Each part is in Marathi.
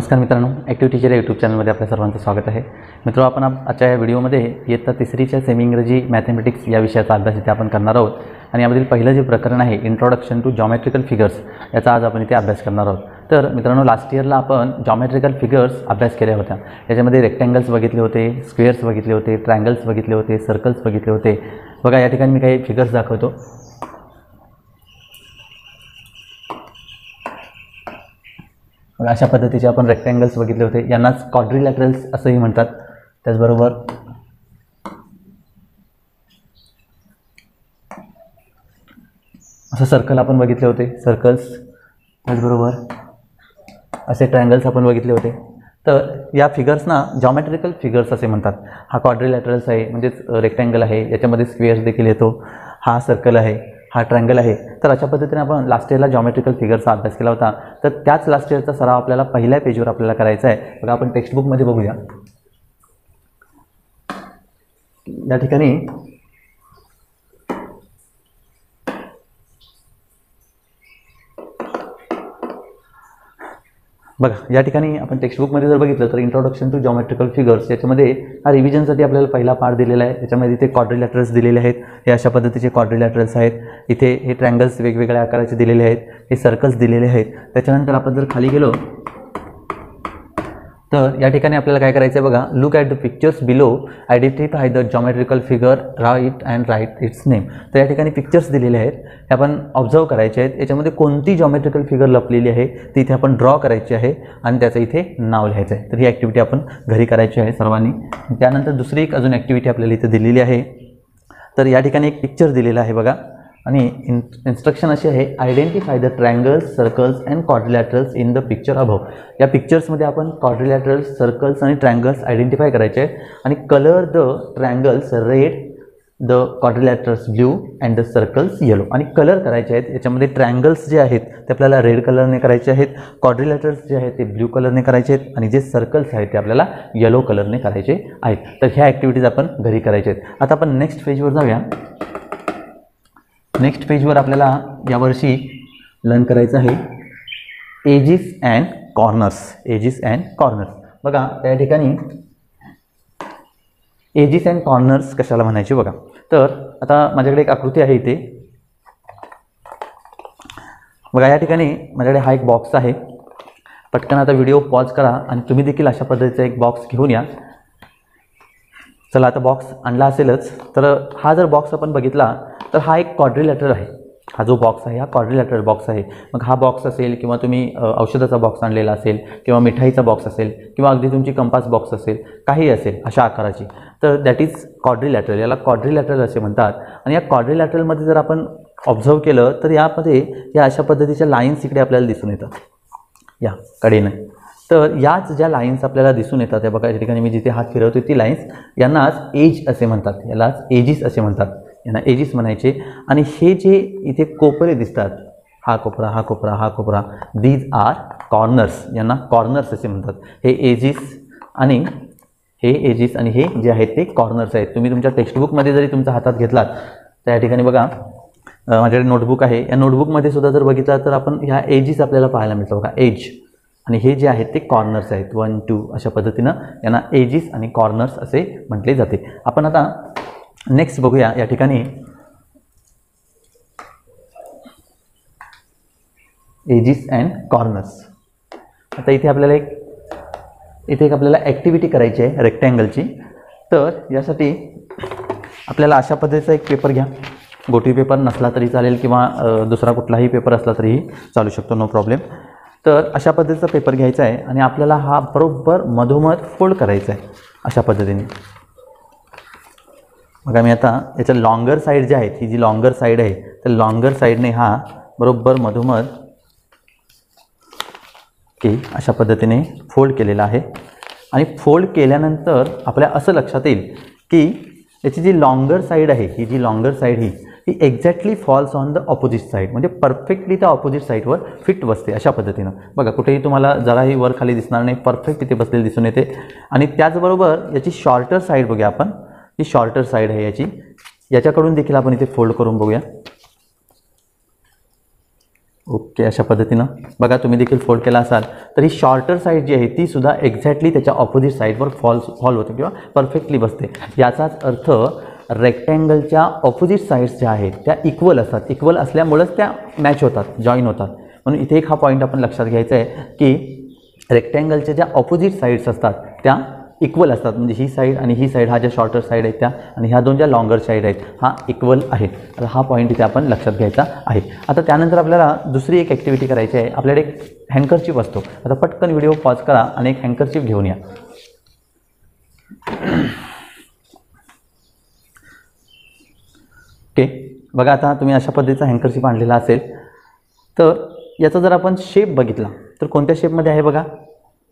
नमस्कार मित्रांनो ॲक्टिव्ह टीचर या यूट्यूब चॅनलमध्ये आपल्या सर्वांचं स्वागत आहे. मित्र आपण आजच्या या व्हिडिओमध्ये इयत्ता तिसरीच्या सेमी इंग्रजी मॅथमॅटिक्स या विषयाचा अभ्यास इथे आपण करणार आहोत. आणि यामधील पहिलं जे प्रकरण आहे इंट्रोडक्शन टू जॉमेट्रिकल फिगर्स याचा आज आपण इथे अभ्यास करणार आहोत. तर मित्रांनो लास्ट इयरला आपण जॉमेट्रिकल फिगर्स अभ्यास केल्या होत्या. याच्यामध्ये रेक्टँगल्स बघितले होते स्क्वेअर्स बघितले होते ट्रँगल्स बघितले होते सर्कल्स बघितले होते. बघा या ठिकाणी मी काही फिगर्स दाखवतो. मग अशा पद्धतीचे आपण रेक्टँगल्स बघितले होते. यांनाच क्वाड्रिलॅटरल्स असंही म्हणतात. त्याचबरोबर असं सर्कल आपण बघितले होते. सर्कल्स त्याचबरोबर असे ट्रँगल्स आपण बघितले होते. तर या फिगर्सना जॉमेट्रिकल फिगर्स असे म्हणतात. हा क्वाड्रिलॅटरल्स आहे म्हणजेच रेक्टँगल आहे याच्यामध्ये स्क्वेअर्स देखील येतो. हा सर्कल आहे. हा ट्रँगल आहे. तर अशा पद्धतीने आपण लास्ट इयरला जॉमेट्रिकल फिगरचा अभ्यास केला होता. तर त्याच लास्ट इयरचा सराव आपल्याला पहिल्या पेजवर आपल्याला करायचा आहे. बघा आपण टेक्स्टबुकमध्ये बघूया. या ठिकाणी बघा या ठिकाणी आपण टेक्स्टबुकमध्ये जर बघितलं तर इंट्रोडक्शन टू जॉमेट्रिकल फिगर्स याच्यामध्ये हा रिव्हिजनसाठी आपल्याला पहिला पार्ट दिलेला आहे. याच्यामध्ये इथे कॉड्रिलॅटरल्स दिलेले आहेत. हे अशा पद्धतीचे कॉड्रिलॅटरल्स आहेत. इथे हे ट्रँगल्स वेगवेगळ्या आकाराचे दिलेले आहेत. हे सर्कल्स दिलेले आहेत. त्याच्यानंतर आपण जर खाली गेलो तर या ठिकाणी आपल्याला काय करायचं आहे बघा look at the pictures below identify the geometrical figure write and write its name तर या ठिकाणी पिक्चर्स दिलेले आहेत हे आपण ऑब्झर्व करायचे आहेत. याच्यामध्ये कोणती जॉमेट्रिकल फिगर लपलेली आहे ती इथे आपण ड्रॉ करायची आहे आणि त्याचं इथे नाव लिहायचं आहे. तर ही ॲक्टिव्हिटी आपण घरी करायची आहे सर्वांनी. त्यानंतर दुसरी एक अजून ॲक्टिव्हिटी आपल्याला इथे दिलेली आहे. तर या ठिकाणी एक पिक्चर दिलेलं आहे बघा. आणि इन इन्स्ट्रक्शन अशी आहे identify the triangles circles and quadrilaterals in the picture अभव या पिक्चर्समध्ये आपण कॉर्डिलॅटरल्स सर्कल्स आणि ट्रँगल्स आयडेंटिफाय करायचे आहेत आणि colour the triangles red the quadrilaterals blue and the circles yellow आणि कलर करायचे आहेत याच्यामध्ये ट्रँगल्स जे आहेत ते आपल्याला रेड कलरने करायचे आहेत कॉर्डिलॅटर्स जे आहेत ते ब्ल्यू कलरने करायचे आहेत आणि जे सर्कल्स आहेत ते आपल्याला येलो कलरने करायचे आहेत. तर ह्या ॲक्टिव्हिटीज आपण घरी करायचे आहेत. आता आपण नेक्स्ट पेजवर जाऊया. नेक्स्ट पेजवर आपल्याला यावर्षी लर्न करायचं आहे. Edges and corners edges and corners बघा त्या ठिकाणी एजिस अँड कॉर्नर्स कशाला म्हणायचे बघा. तर आता माझ्याकडे एक आकृती आहे इथे. बघा या ठिकाणी माझ्याकडे हा एक बॉक्स आहे. पटकन आता व्हिडिओ पॉज करा आणि तुम्ही देखील अशा पद्धतीचा एक बॉक्स घेऊन या. चला आता बॉक्स आणला असेलच. तर हा जर बॉक्स आपण बघितला तर हा एक क्वाड्रिलॅटर आहे. हा जो बॉक्स आहे हा क्वाड्रिलॅटर बॉक्स आहे. मग हा बॉक्स असेल किंवा तुम्ही औषधाचा बॉक्स आणलेला असेल किंवा मिठाईचा बॉक्स असेल किंवा अगदी तुमची कंपास बॉक्स असेल काही असेल अशा आकाराची. तर दॅट इज क्वाड्रिलॅटरल याला क्वाड्रिलॅटरल असे म्हणतात. आणि या क्वाड्रिलॅटरलमध्ये जर आपण ऑब्झर्व केलं तर यामध्ये या अशा पद्धतीच्या लाईन्स इकडे आपल्याला दिसून येतात. या कडेनं. तर याच ज्या लाईन्स आपल्याला दिसून येतात त्या बघा या ठिकाणी मी जिथे हात फिरवतो ती लाईन्स यांनाच एज असे म्हणतात. यालाच एजिस असे म्हणतात. यांना एजिस म्हणायचे. आणि हे जे इथे कोपरे दिसतात हा कोपरा हा कोपरा हा कोपरा दीज आर कॉर्नर्स यांना कॉर्नर्स असे म्हणतात. हे एजिस आणि हे एजिस आणि हे जे आहेत ते कॉर्नर्स आहेत. तुम्ही तुमच्या टेक्स्टबुकमध्ये जरी तुमच्या हातात घेतलात तर या ठिकाणी बघा माझ्याकडे नोटबुक आहे. या नोटबुकमध्ये सुद्धा जर बघितला तर आपण ह्या एजिस आपल्याला पाहायला मिळतं. बघा एज आणि हे जे आहेत ते कॉर्नर्स आहेत. वन टू अशा पद्धतीनं यांना एजिस आणि कॉर्नर्स असे म्हटले जाते. आपण आता नेक्स्ट बघूया या ठिकाणी. एजिस अँड कॉर्नर्स आता इथे आपल्याला एक इथे एक आपल्याला ॲक्टिव्हिटी करायची आहे रेक्टँगलची तर यासाठी आपल्याला अशा पद्धतीचा एक पेपर घ्या. गोटी पेपर नसला तरी चालेल किंवा दुसरा कुठलाही पेपर असला तरीही चालू शकतो नो प्रॉब्लेम तर अशा पद्धतीचा पेपर घ्यायचा आहे आणि आपल्याला हा बरोबर मधोमध फोल्ड करायचा आहे अशा पद्धतीने. बघा मी आता याच्या लॉंगर साईड जे आहेत ही जी लॉंगर साईड आहे तर लॉंगर साईडने हा बरोबर मधोमध की अशा पद्धतीने फोल्ड केलेला आहे. आणि फोल्ड केल्यानंतर आपल्या असं लक्षात येईल की याची जी लॉंगर साईड आहे ही जी लॉंगर साईड ही ही exactly falls on the opposite side म्हणजे परफेक्टली त्या ऑपोजिट साईडवर फिट बसते अशा पद्धतीनं. बघा कुठेही तुम्हाला जराही वर खाली दिसणार नाही परफेक्ट तिथे बसलेली दिसून येते. आणि त्याचबरोबर याची शॉर्टर साईड बघूया आपण. ही शॉर्टर साईड आहे याची. याच्याकडून देखील आपण इथे फोल्ड करून बघूया. ओके अशा पद्धतीनं. बघा तुम्ही देखील फोल्ड केला असाल तर ही शॉर्टर साईड जी आहे ती सुद्धा एक्झॅक्टली त्याच्या ऑपोजिट साईडवर फॉल फॉल होते किंवा परफेक्टली बसते. याचाच अर्थ रेक्टँगलच्या ऑपोजिट साईड्स ज्या आहेत त्या इक्वल असतात. इक्वल असल्यामुळंच त्या मॅच होतात जॉईन होतात. म्हणून इथे एक हा पॉईंट आपण लक्षात घ्यायचा आहे की रेक्टँगलच्या ज्या ऑपोजिट साईड्स असतात त्या इक्वल असतात. म्हणजे ही साईड आणि ही साईड हा ज्या शॉर्टर साईड आहेत त्या आणि ह्या दोन ज्या लॉंगर साईड आहेत हा इक्वल आहे. तर हा पॉईंट इथे आपण लक्षात घ्यायचा आहे. आता त्यानंतर आपल्याला दुसरी एक ॲक्टिव्हिटी करायची आहे. आपल्याकडे एक हँकरचिप असतो. आता पटकन व्हिडिओ पॉज करा आणि एक हँकरचिप घेऊन या. ओके बघा आता तुम्ही अशा पद्धतीचा हँकरशिप आणलेला असेल तर याचा जर आपण शेप बघितला तर कोणत्या शेपमध्ये आहे बघा?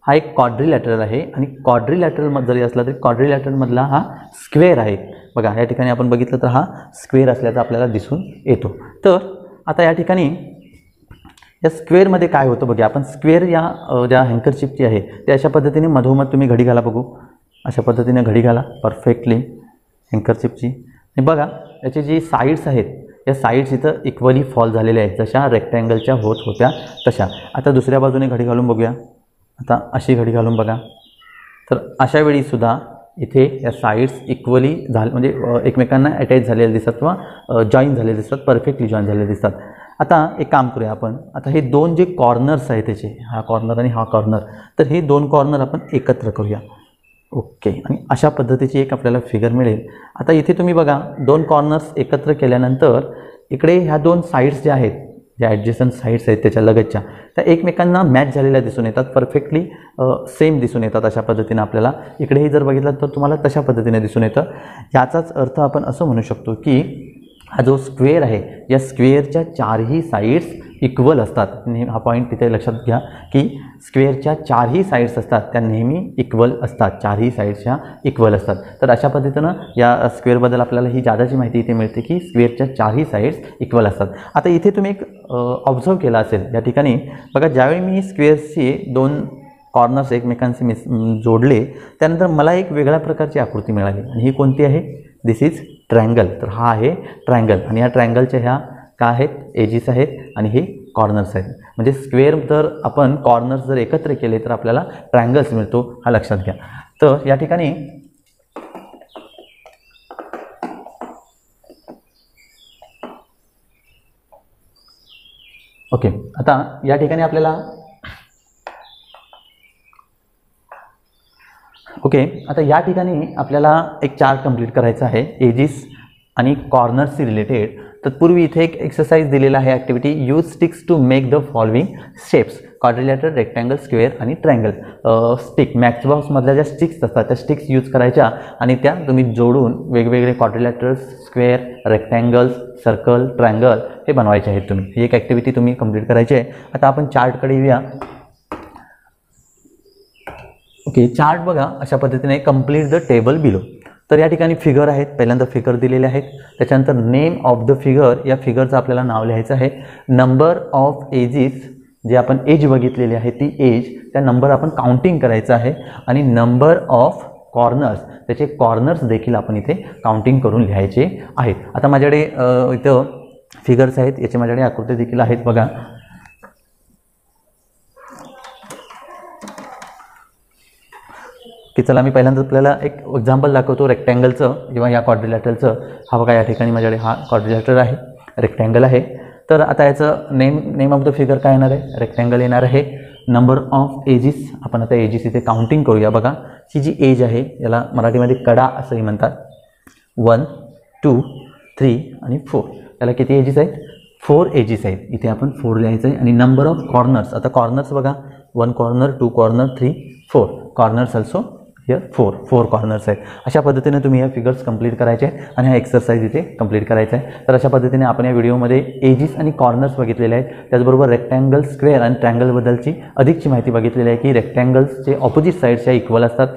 हा एक कॉड्रिलॅटरल आहे. आणि कॉड्रिलॅटरल जरी असला तरी कॉड्रिलॅटरलमधला हा स्क्वेअर आहे. बघा या ठिकाणी आपण बघितलं तर हा स्क्वेअर असल्याचा आपल्याला दिसून येतो. तर आता या ठिकाणी या स्क्वेअरमध्ये काय होतं बघा आपण स्क्वेअर या ज्या हँकरशिपची आहे ते अशा पद्धतीने मधोमध तुम्ही घडी घाला बघू. अशा पद्धतीने घडी घाला परफेक्टली हँकरशिपची आणि बघा याची जी साईड्स आहेत या साईड्स इथं इक्वली फॉल झालेल्या आहेत. जशा रेक्टँगलच्या होत होत्या तशा. आता दुसऱ्या बाजूने घडी घालून बघूया. आता अशी घडी घालून बघा. तर अशा वेळीसुद्धा इथे या साईड्स इक्वली झाल म्हणजे एकमेकांना अटॅच झालेले दिसतात किंवा जॉईन झालेले दिसतात परफेक्टली जॉईन झालेले दिसतात. आता एक काम करूया आपण. आता हे दोन जे कॉर्नर्स आहेत त्याचे हा कॉर्नर आणि हा कॉर्नर तर हे दोन कॉर्नर आपण एकत्र करूया. ओके आणि अशा पद्धतीची एक आपल्याला फिगर मिळेल. आता इथे तुम्ही बघा दोन कॉर्नर्स एकत्र केल्यानंतर इकडे ह्या दोन साईड्स ज्या आहेत ज्या ॲडजस्टन साईड्स आहेत त्याच्या लगतच्या त्या एकमेकांना मॅच झालेल्या दिसून येतात परफेक्टली सेम दिसून येतात अशा पद्धतीनं आपल्याला. इकडेही जर बघितलं तर तुम्हाला तशा पद्धतीने दिसून येतं. याचाच अर्थ आपण असं म्हणू शकतो की हा जो स्क्वेअर आहे या स्क्वेअरच्या चारही साईड्स इक्वल असतात. नेहमी हा पॉईंट तिथे लक्षात घ्या की स्क्वेअरच्या चारही साईड्स असतात. त्या नेहमी इक्वल असतात. चारही साईड्सच्या इक्वल असतात. तर अशा पद्धतीनं या स्क्वेअरबद्दल आपल्याला ही जादाची माहिती इथे मिळते की स्क्वेअरच्या चारही साईड्स इक्वल असतात. आता इथे तुम्ही एक ऑब्झर्व केला असेल. या ठिकाणी बघा ज्यावेळी मी स्क्वेअर्सची दोन कॉर्नर्स एकमेकांशी मिस जोडले त्यानंतर मला एक वेगळ्या प्रकारची आकृती मिळाली. आणि ही कोणती आहे? दिस इज ट्रँगल तर हा आहे ट्रँगल आणि या ट्रँगलच्या ह्या काय आहेत? एजीस आहेत आणि हे कॉर्नर्स आहेत. म्हणजे स्क्वेअर जर आपण कॉर्नर्स जर एकत्र केले तर आपल्याला ट्रँगल्स मिळतो हा लक्षात घ्या. तर या ठिकाणी ओके आता या ठिकाणी आपल्याला ओके आता या ठिकाणी आपल्याला एक चार्ट कंप्लीट करायचा आहे एजीस आणि कॉर्नर्सशी रिलेटेड तत्पूर्वी इथे एक एक्सरसाइज दिलेला आहे activity use sticks to make the following shapes quadrilateral rectangle square आणि ट्रँगल स्टिक मॅक्सबॉक्समधल्या ज्या स्टिक्स असतात त्या स्टिक्स यूज करायच्या आणि त्या तुम्ही जोडून वेगवेगळे quadrilaterals square rectangles circle triangle हे बनवायचे आहेत तुम्ही. ही एक ॲक्टिव्हिटी तुम्ही कंप्लीट करायची आहे. आता आपण चार्टकडे येऊया. ओके चार्ट बघा. अशा पद्धतीने कंप्लीट द टेबल बिलो तर या ठिकाणी फिगर आहेत. पहिल्यांदा फिगर दिलेले आहेत. त्याच्यानंतर नेम ऑफ द फिगर या फिगरचं आपल्याला नाव लिहायचं आहे. नंबर ऑफ एजीस जे आपण एज बघितलेली आहे ती एज त्या नंबर आपण काउंटिंग करायचं आहे. आणि नंबर ऑफ कॉर्नर्स त्याचे कॉर्नर्स देखील आपण इथे काउंटिंग करून लिहायचे आहेत. आता माझ्याकडे इथं फिगर्स आहेत. याचे माझ्याकडे आकृती देखील आहेत. बघा. की चला मी पहिल्यांदा आपल्याला एक एक्झाम्पल दाखवतो रेक्टँगलचं किंवा या कॉर्डिलॅटरचं हा बघा या ठिकाणी माझ्याकडे हा कॉर्डिलॅटर आहे रेक्टँगल आहे. तर आता याचं name name of the figure काय येणार आहे? रेक्टँगल येणार आहे नंबर ऑफ एजीस आपण आता एजीस इथे काउंटिंग करूया बघा. ही जी एज आहे याला मराठीमध्ये कडा असंही म्हणतात. वन टू थ्री आणि फोर याला किती एजेस आहेत? फोर एजीस आहेत. इथे आपण फोर लिहायचं आहे आणि नंबर ऑफ कॉर्नर्स आता कॉर्नर्स बघा. One corner two corner three four corners also या फोर फोर कॉर्नर्स आहेत. अशा पद्धतीने तुम्ही या फिगर्स कंप्लीट करायचे आहेत आणि हा एक्सरसाइज इथे कंप्लीट करायचा आहे. तर अशा पद्धतीने आपण या व्हिडिओमध्ये एजीस आणि कॉर्नर्स बघितलेले आहेत. त्याचबरोबर रेक्टँगल स्क्वेअर आणि ट्रँगलबद्दलची अधिकची माहिती बघितलेली आहे की रेक्टँगल्सचे ऑपोजिट साईड्सच्या इक्वल असतात.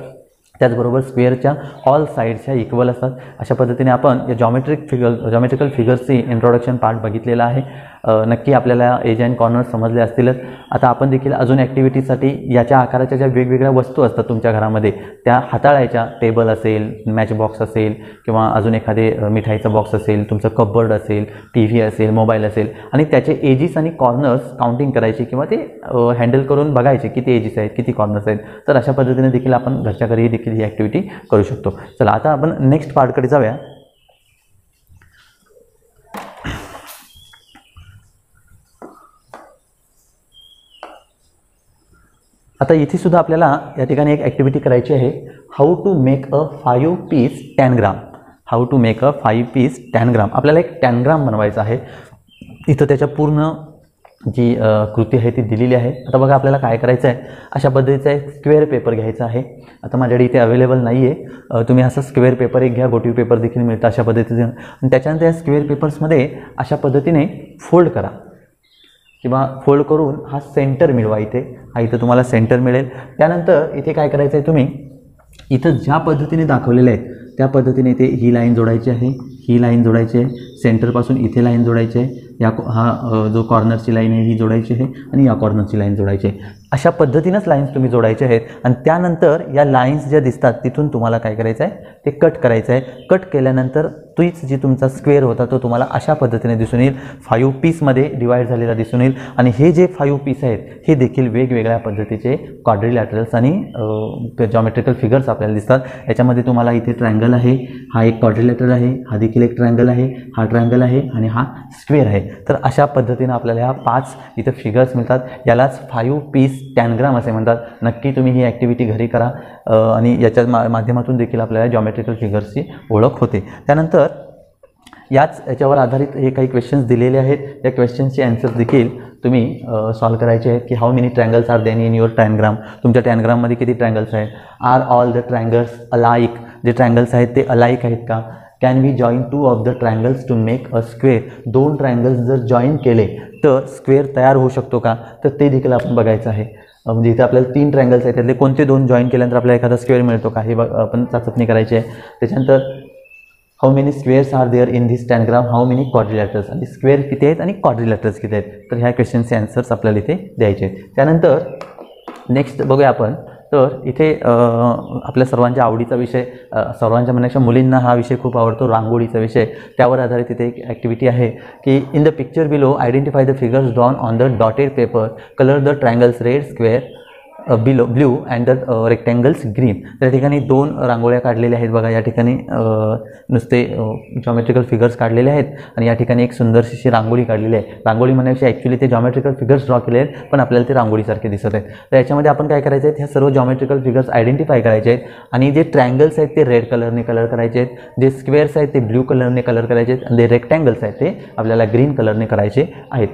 त्याचबरोबर स्क्वेअरच्या ऑल साईड्सच्या इक्वल असतात. अशा पद्धतीने आपण या जॉमेट्रिक फिगर जॉमेट्रिकल फिगर्सची इंट्रोडक्शन पार्ट बघितलेला आहे. नक्की आपल्याला एज अँड कॉर्नर समजले असतीलच. आता आपण देखील अजून ॲक्टिव्हिटीसाठी याच्या आकाराच्या ज्या वेगवेगळ्या वस्तू असतात तुमच्या घरामध्ये त्या हाताळायच्या. टेबल असेल मॅच बॉक्स असेल किंवा अजून एखादे मिठाईचं बॉक्स असेल तुमचं कपबोर्ड असेल टी व्ही असेल मोबाईल असेल आणि त्याचे एजीस आणि कॉर्नर्स काउंटिंग करायची किंवा ते हँडल करून बघायचे किती एजीस आहेत किती कॉर्नर्स आहेत. तर अशा पद्धतीने देखील आपण घरच्या घरी देखील ही ॲक्टिव्हिटी करू शकतो. चला आता आपण नेक्स्ट पार्टकडे जाऊया. आता इथे सुद्धा आपल्याला या ठिकाणी एक ॲक्टिव्हिटी करायची आहे. How to make a five piece tangram how to make a five piece tangram आपल्याला एक टॅनग्राम बनवायचा आहे. इथं त्याच्या पूर्ण जी कृती आहे ती दिलेली आहे. आता बघा आपल्याला काय करायचं आहे. अशा पद्धतीचा एक स्क्वेअर पेपर घ्यायचा आहे. आता माझ्याकडे इथे अवेलेबल नाही आहे तुम्ही असं स्क्वेअर पेपर एक घ्या. गोटीव पेपर देखील मिळतं अशा पद्धतीने आणि त्याच्यानंतर या स्क्वेअर पेपर्समध्ये अशा पद्धतीने फोल्ड करा. किंवा फोल्ड करून हा सेंटर मिळवा इथे. हा इथं तुम्हाला सेंटर मिळेल. त्यानंतर इथे काय करायचं आहे तुम्ही? इथं ज्या पद्धतीने दाखवलेलं आहे त्या पद्धतीने इथे ही लाईन जोडायची आहे. ही लाईन जोडायची आहे. सेंटरपासून इथे लाईन जोडायची आहे. या हा जो कॉर्नरची लाईन आहे ही जोडायची आहे आणि या कॉर्नरची लाईन जोडायची आहे. अशा पद्धतीनंच लाईन्स तुम्ही जोडायचे आहेत. आणि त्यानंतर या लाईन्स ज्या दिसतात तिथून तुम्हाला काय करायचं आहे ते कट करायचं आहे कट केल्यानंतर तोच जी तुमचा स्क्वेअर होता तो तुम्हाला अशा पद्धतीने दिसून येईल. फाईव्ह पीसमध्ये डिवाईड झालेला दिसून येईल. आणि हे जे फाईव्ह पीस आहेत हे देखील वेगवेगळ्या पद्धतीचे क्वाड्रिलॅटरल्स आणि जॉमेट्रिकल फिगर्स आपल्याला दिसतात. याच्यामध्ये तुम्हाला इथे ट्रँगल आहे. हा एक कॉड्रिलॅटर आहे. हा देखील एक ट्रँगल आहे. हा ट्रँगल आहे आणि हा स्क्वेअर आहे. तर अशा पद्धतीनं आपल्याला ह्या पाच इथं फिगर्स मिळतात. यालाच फाईव्ह पीस टॅनग्राम असे म्हणतात. नक्की तुम्ही ही ॲक्टिव्हिटी घरी करा. आणि याच्या मा माध्यमातून देखील आपल्याला जॉमेट्रिकल फिगर्सची ओळख होते. त्यानंतर याच याच्यावर आधारित हे काही क्वेश्चन्स दिलेले आहेत. या क्वेश्चन्सचे आन्सर्स देखील तुम्ही सॉल्व करायचे आहेत की how many triangles are there in your tangram तुमच्या ट्रँग्राममध्ये किती ट्रँगल्स आहेत? Are all the triangles alike जे ट्रँगल्स आहेत ते अलाईक आहेत का? Can we join two of the triangles to make a square दोन ट्रँगल्स जर जॉईन केले तर स्क्वेअर तयार होऊ शकतो का? तर ते देखील आपण बघायचं आहे. म्हणजे इथे आपल्याला तीन ट्रँगल्स आहेत. त्यातले कोणते दोन जॉईन केल्यानंतर आपल्याला एखादा स्क्वेअर मिळतो का? हे बघ आपण चाचपणी करायची आहे. त्याच्यानंतर how many squares are there in this tangram how many quadrilaterals आणि स्क्वेअर किती आहेत आणि क्वाड्रिलॅटर्स किती आहेत? तर ह्या क्वेश्चनचे आन्सर्स आपल्याला इथे द्यायचे आहेत. त्यानंतर नेक्स्ट बघूया आपण. तर इथे आपल्या सर्वांच्या आवडीचा विषय सर्वांच्या म्हणण्याच्या मुलींना हा विषय खूप आवडतो रांगोळीचा विषय. त्यावर आधारित इथे एक ॲक्टिव्हिटी आहे की in the picture below identify the figures drawn on the dotted paper colour the triangles red square below blue and the rectangles green त्या ठिकाणी दोन रांगोळ्या काढलेल्या आहेत बघा. या ठिकाणी नुसते जॉमेट्रिकल फिगर्स काढलेले आहेत आणि या ठिकाणी एक सुंदरशी अशी रांगोळी काढलेली आहे. रांगोळी म्हणण्यापेक्षा ॲक्च्युली ते जॉमेट्रिकल फिगर्स ड्रॉ केले आहेत पण आपल्याला ते रांगोळीसारखे दिसत आहेत. तर याच्यामध्ये आपण काय करायचं आहे? ह्या सर्व जॉमेट्रिकल फिगर्स आयडेंटिफाय करायचे आहेत आणि जे ट्रँगल्स आहेत ते रेड कलरने कलर करायचे आहेत. जे स्क्वेअर्स आहेत ते ब्ल्यू कलरने कलर करायचे आहेत. आणि जे रेक्टँगल्स आहेत ते आपल्याला ग्रीन कलरने करायचे आहेत.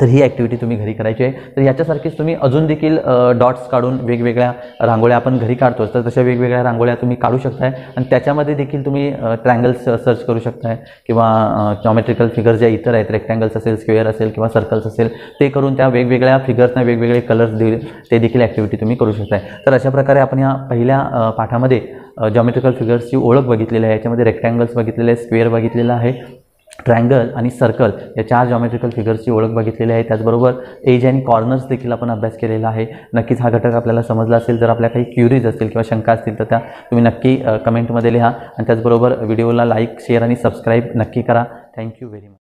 तर ही ॲक्टिव्हिटी तुम्ही घरी करायची आहे. तर याच्यासारखीच तुम्ही अजून देखील डॉट्स काढून वेगवेगळ्या रांगोळ्या आपण घरी काढतोच. तर तशा वेगवेगळ्या रांगोळ्या तुम्ही काढू शकताय. आणि त्याच्यामध्ये देखील तुम्ही ट्रँगल्स सर्च करू शकताय. किंवा जॉमेट्रिकल फिगर्स ज्या इतर आहेत रेक्टँगल्स असेल स्क्वेअर असेल किंवा सर्कल्स असेल ते करून त्या वेगवेगळ्या फिगर्सना वेगवेगळे कलर्स दे ते देखील ॲक्टिव्हिटी तुम्ही करू शकताय. तर अशा प्रकारे आपण या पहिल्या पाठामध्ये जॉमेट्रिकल फिगर्सची ओळख बघितलेली आहे. याच्यामध्ये रेक्टँगल्स बघितलेले आहे स्क्वेअर बघितलेला आहे. ट्रँगल आणि सर्कल या चार जॉमेट्रिकल फिगर्सची ओळख बघितलेली आहे. त्याचबरोबर एज अँड कॉर्नर्स देखील आपण अभ्यास केलेला आहे. नक्कीच हा घटक आपल्याला समजला असेल. जर आपल्या काही क्युरीज असतील किंवा शंका असतील तर त्या तुम्ही नक्की कमेंटमध्ये लिहा. आणि त्याचबरोबर व्हिडिओला लाईक शेअर आणि सबस्क्राईब नक्की करा. Thank you very much